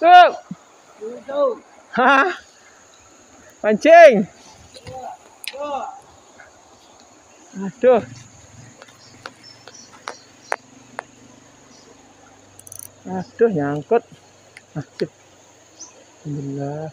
Cướp Hả? Hoàn Trinh À chưa À chưa nhà cất À chưa Mình là uh...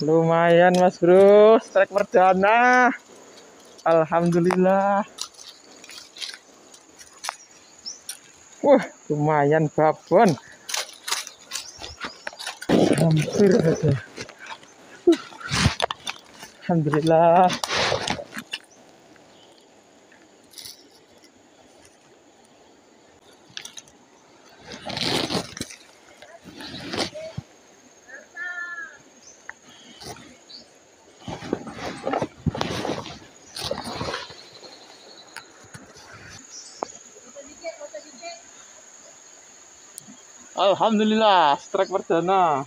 Lumayan Mas Bro, strike perdana. Alhamdulillah. Wah, lumayan babon. Hampir aja. Alhamdulillah. Alhamdulillah, strike perdana.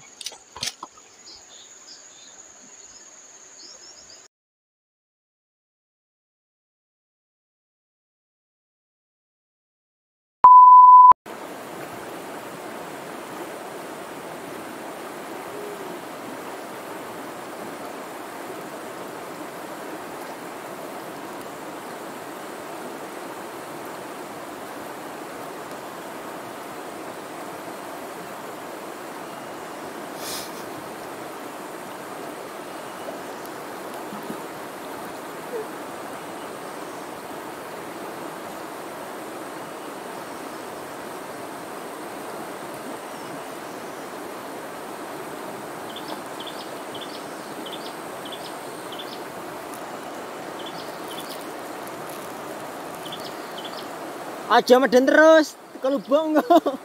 aja meden terus kalau bonggo